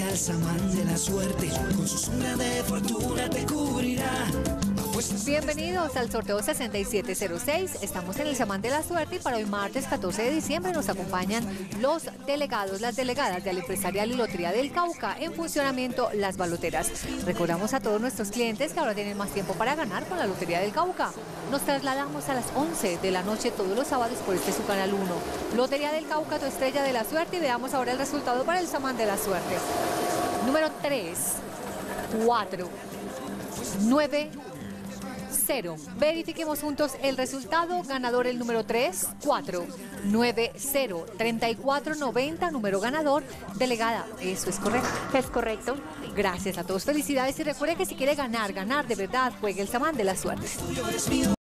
Acércate al samán de la suerte, con su sombra de fortuna te. Bienvenidos al sorteo 6706. Estamos en el Samán de la Suerte y para hoy martes 14 de diciembre nos acompañan los delegados, las delegadas de la empresarial y lotería del Cauca en funcionamiento Las Baloteras. Recordamos a todos nuestros clientes que ahora tienen más tiempo para ganar con la lotería del Cauca. Nos trasladamos a las 11 de la noche todos los sábados por este su canal 1. Lotería del Cauca, tu estrella de la suerte y veamos ahora el resultado para el Samán de la Suerte. Número 3, 4, 9, 0. Verifiquemos juntos el resultado. Ganador el número 3, 4, 9, 0, 34, 90. Número ganador. Delegada, eso es correcto. Es correcto. Gracias a todos. Felicidades y recuerde que si quiere ganar, ganar de verdad, juegue el samán de la suerte.